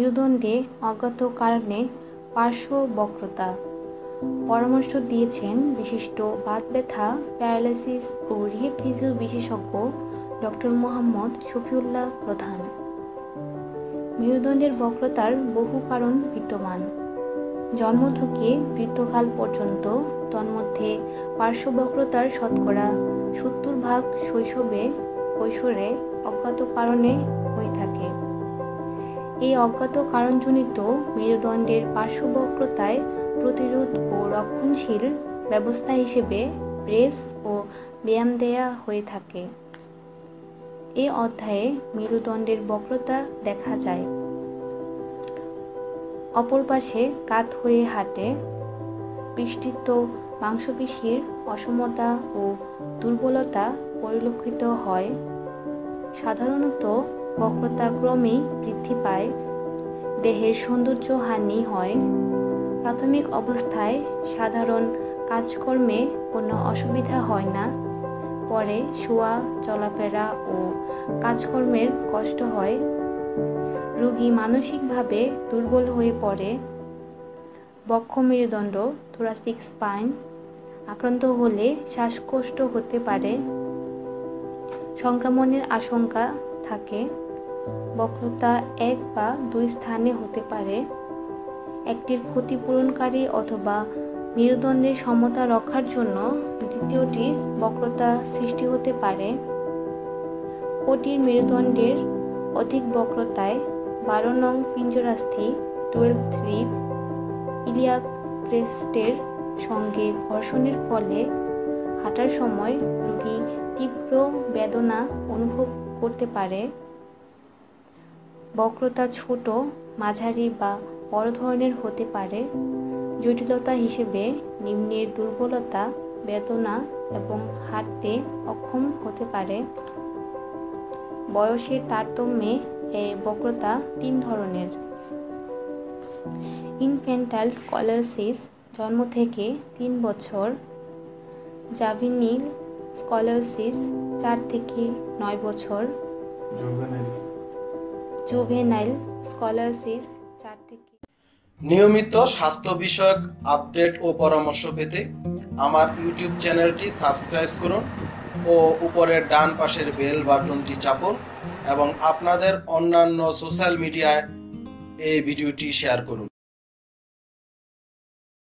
মেরুদণ্ডে অজ্ঞাত কারণে পার্শ্ব বক্রতা পরামর্শ দিয়েছেন বিশিষ্ট বাত ব্যথা প্যারালাইসিস ও রিহেব ফিজিও বিশেষজ্ঞ ডক্টর মোহাম্মদ শফিউল্লাহ প্রধান। মেরুদণ্ডের বক্রতার বহু কারণ বিদ্যমান। জন্ম থেকে বৃদ্ধকাল পর্যন্ত তন্মধ্যে পার্শ্ববক্রতার শতকরা সত্তর ভাগ শৈশবে কৈশোরে অজ্ঞাত কারণে হয়ে থাকে। এই অজ্ঞাত কারণজনিত মেরুদণ্ডের পার্শ্ববক্রতায় প্রতিরোধ ও রক্ষণশীল ব্যবস্থা হিসেবে ব্রেস ও ব্যায়াম দেয়া হয়ে থাকে। এই অধ্যায়ে মেরুদণ্ডের বক্রতা দেখা যায়। অপর পাশে কাত হয়ে হাঁটে। পৃষ্ঠিত মাংসপেশির অসমতা ও দুর্বলতা পরিলক্ষিত হয়। সাধারণত বক্রতা ক্রমেই বৃদ্ধি পায়। দেহের সৌন্দর্য হানি হয়। প্রাথমিক অবস্থায় সাধারণ কাজকর্মে কোনো অসুবিধা হয় না। পরে শোয়া, চলাফেরা ও কাজকর্মের কষ্ট হয়। রোগী মানসিকভাবে দুর্বল হয়ে পড়ে। বক্ষ মেরুদণ্ড থোরাসিক স্পাইন আক্রান্ত হলে শ্বাসকষ্ট হতে পারে। সংক্রমণের আশঙ্কা থাকে। বক্রতা এক বা দুই স্থানে হতে পারে। একটির ক্ষতিপূরণকারী অথবা মেরুদণ্ডের সমতা রক্ষার জন্য দ্বিতীয়টির বক্রতা সৃষ্টি হতে পারে। কোটির মেরুদণ্ডের অধিক বক্রতায় বারো নং পিঞ্জরাস্থি টুয়েলভ থ্রি ইলিয়াক ক্রেস্টের সঙ্গে ঘর্ষণের ফলে হাঁটার সময় রোগী তীব্র বেদনা অনুভব করতে পারে। বক্রতা ছোট, মাঝারি বা বড় ধরনের হতে পারে। জটিলতা হিসেবে নিম্নের দুর্বলতা, বেদনা এবং হাঁটতে অক্ষম হতে পারে। বয়সের তারতম্যে এই বক্রতা তিন ধরনের। ইনফেন্টাইল স্কলারসিস, জন্ম থেকে তিন বছর। জাভিনিল স্কলারসিস চার থেকে নয় বছর। জুভেনাইল স্কলারসিস চার থেকে নিয়মিত স্বাস্থ্য বিষয়ক আপডেট ও পরামর্শ পেতে আমার ইউটিউব চ্যানেলটি সাবস্ক্রাইব করুন ও উপরের ডান পাশের বেল বাটনটি চাপুন এবং আপনাদের অন্যান্য সোশ্যাল মিডিয়ায় এই ভিডিওটি শেয়ার করুন।